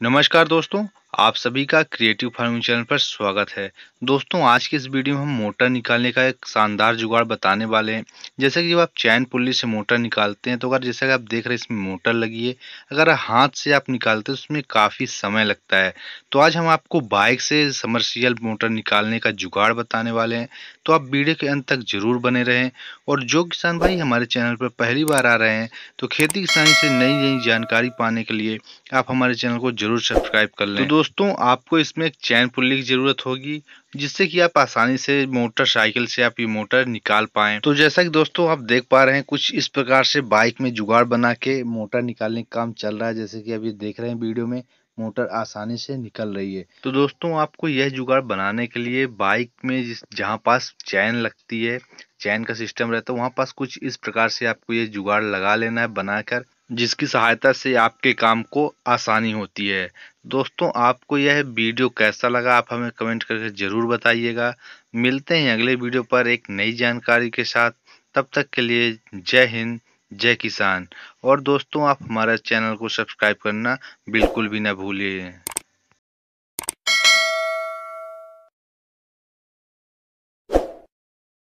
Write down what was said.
नमस्कार दोस्तों आप सभी का क्रिएटिव फ़ार्मिंग चैनल पर स्वागत है। दोस्तों, आज की इस वीडियो में हम मोटर निकालने का एक शानदार जुगाड़ बताने वाले हैं। जैसे कि जब आप चैन पुल्ली से मोटर निकालते हैं तो अगर जैसे कि आप देख रहे हैं, इसमें मोटर लगी है, अगर हाथ से आप निकालते हैं तो उसमें काफ़ी समय लगता है। तो आज हम आपको बाइक से समरसियल मोटर निकालने का जुगाड़ बताने वाले हैं। तो आप वीडियो के अंत तक ज़रूर बने रहें। और जो किसान भाई हमारे चैनल पर पहली बार आ रहे हैं तो खेती किसानी से नई नई जानकारी पाने के लिए आप हमारे चैनल को ज़रूर सब्सक्राइब कर लें। तो दोस्तों आपको इसमें चैन पुल्ली की ज़रूरत होगी, जिससे कि आप आसानी से मोटरसाइकिल से आप ये मोटर निकाल पाएँ। तो जैसा कि दोस्तों आप देख पा रहे हैं, कुछ इस प्रकार से बाइक में जुगाड़ बना के मोटर निकालने का काम चल रहा है। जैसे कि आप ये देख रहे हैं वीडियो में, मोटर आसानी से निकल रही है। तो दोस्तों, आपको यह जुगाड़ बनाने के लिए बाइक में जिस, जहाँ पास चैन लगती है, चैन का सिस्टम रहता है, वहाँ पास कुछ इस प्रकार से आपको ये जुगाड़ लगा लेना है, बनाकर। जिसकी सहायता से आपके काम को आसानी होती है। दोस्तों, आपको यह वीडियो कैसा लगा आप हमें कमेंट करके ज़रूर बताइएगा। मिलते हैं अगले वीडियो पर एक नई जानकारी के साथ। तब तक के लिए जय हिंद, जय किसान। और दोस्तों, आप हमारे चैनल को सब्सक्राइब करना बिल्कुल भी ना भूलिए।